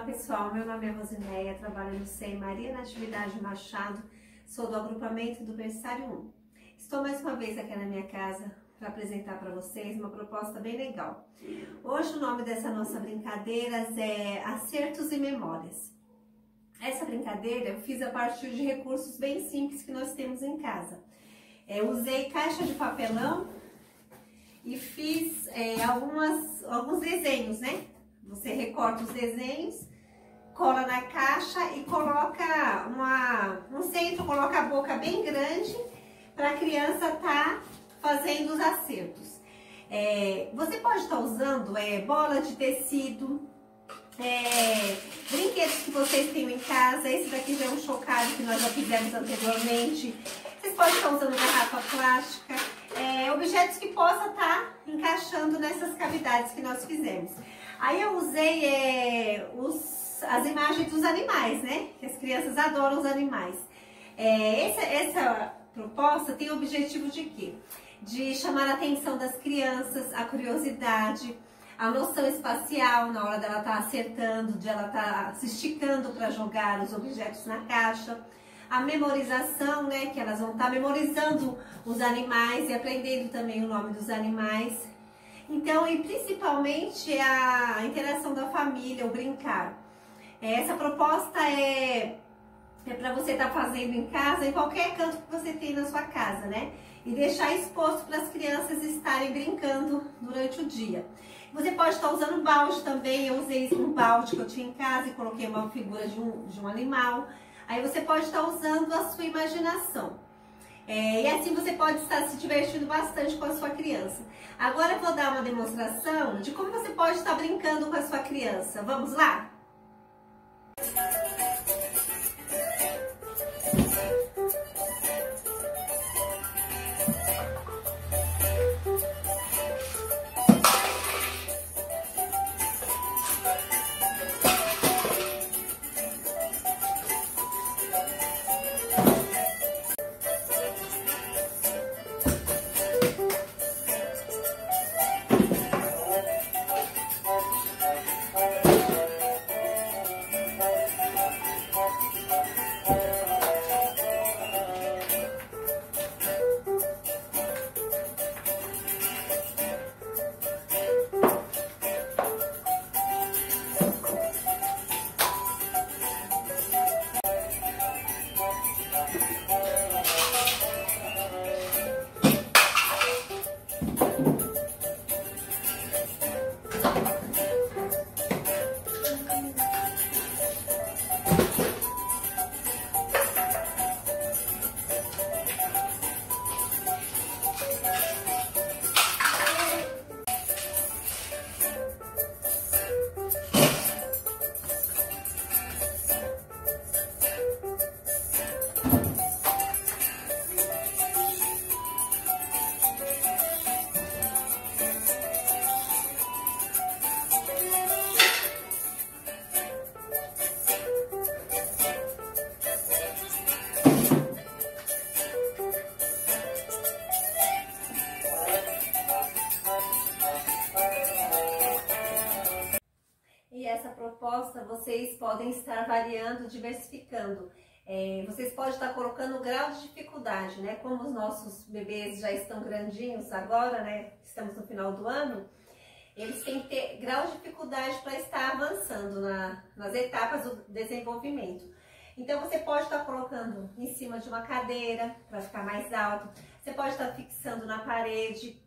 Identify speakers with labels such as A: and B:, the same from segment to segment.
A: pessoal, meu nome é Rosineia, trabalho no SEI Maria Natividade Machado, sou do agrupamento do Berçário 1. Estou mais uma vez aqui na minha casa para apresentar para vocês uma proposta bem legal. Hoje o nome dessa nossa brincadeira é Acertos e Memórias. Essa brincadeira eu fiz a partir de recursos bem simples que nós temos em casa. É, usei caixa de papelão e fiz é, algumas, alguns desenhos, né? Você recorta os desenhos cola na caixa e coloca uma, um centro, coloca a boca bem grande para a criança tá fazendo os acertos. É, você pode estar tá usando é, bola de tecido, é, brinquedos que vocês têm em casa, esse daqui já é um chocado que nós já fizemos anteriormente. Vocês podem estar tá usando garrafa plástica, é, objetos que possa estar tá encaixando nessas cavidades que nós fizemos. Aí eu usei é, os as imagens dos animais, né? Que as crianças adoram os animais. É, essa, essa proposta tem o objetivo de quê? De chamar a atenção das crianças, a curiosidade, a noção espacial na hora dela estar tá acertando, de ela estar tá se esticando para jogar os objetos na caixa, a memorização, né, que elas vão estar tá memorizando os animais e aprendendo também o nome dos animais. Então, e principalmente a interação da família, o brincar. Essa proposta é, é para você estar tá fazendo em casa, em qualquer canto que você tem na sua casa, né? E deixar exposto para as crianças estarem brincando durante o dia. Você pode estar tá usando balde também, eu usei um balde que eu tinha em casa e coloquei uma figura de um, de um animal. Aí você pode estar tá usando a sua imaginação. É, e assim você pode estar se divertindo bastante com a sua criança. Agora eu vou dar uma demonstração de como você pode estar brincando com a sua criança. Vamos lá? Proposta, vocês podem estar variando, diversificando. É, vocês podem estar colocando o grau de dificuldade, né? Como os nossos bebês já estão grandinhos agora, né? Estamos no final do ano, eles têm que ter grau de dificuldade para estar avançando na, nas etapas do desenvolvimento. Então você pode estar colocando em cima de uma cadeira para ficar mais alto, você pode estar fixando na parede,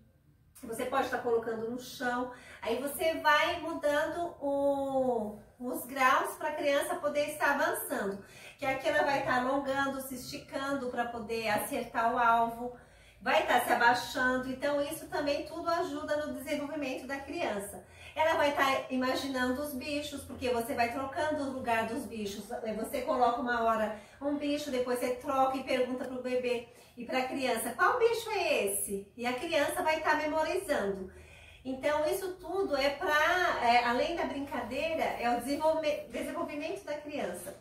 A: você pode estar colocando no chão, aí você vai mudando o, os graus para a criança poder estar avançando. Que aqui ela vai estar alongando, se esticando para poder acertar o alvo. vai estar tá se abaixando, então isso também tudo ajuda no desenvolvimento da criança. Ela vai estar tá imaginando os bichos, porque você vai trocando o lugar dos bichos. Você coloca uma hora um bicho, depois você troca e pergunta para o bebê e para a criança, qual bicho é esse? E a criança vai estar tá memorizando. Então, isso tudo é para, é, além da brincadeira, é o desenvolvimento da criança.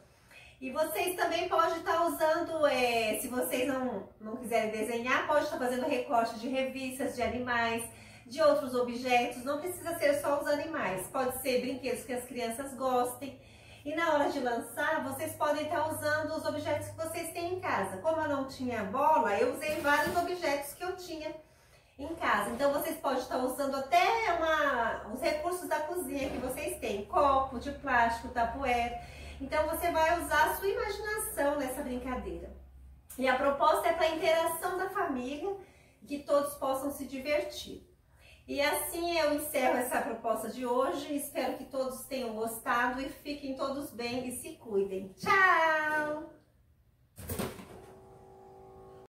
A: E vocês também podem estar usando, é, se vocês não, não quiserem desenhar, pode estar fazendo recorte de revistas, de animais, de outros objetos. Não precisa ser só os animais, pode ser brinquedos que as crianças gostem. E na hora de lançar, vocês podem estar usando os objetos que vocês têm em casa. Como eu não tinha bola, eu usei vários objetos que eu tinha em casa. Então, vocês podem estar usando até uma, os recursos da cozinha que vocês têm. Copo de plástico, tapuér. Então, você vai usar a sua imaginação nessa brincadeira. E a proposta é para a interação da família, que todos possam se divertir. E assim eu encerro essa proposta de hoje. Espero que todos tenham gostado e fiquem todos bem e se cuidem. Tchau!